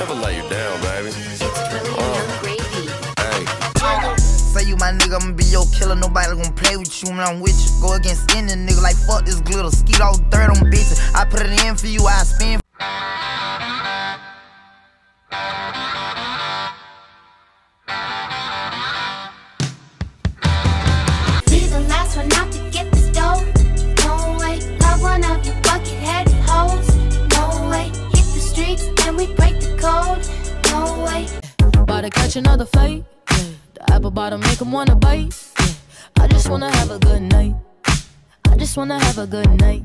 never lay you down, baby. It's really Yung Gravy. Hey, Say you my nigga, I'ma be your killer. Nobody gonna play with you when I'm with you. Go against any nigga like fuck this glitter. Skeet all dirt on bitches. I put it in for you, I code. No way. About to catch another fight. The apple bottom make 'em wanna bite. I just wanna have a good night. I just wanna have a good night.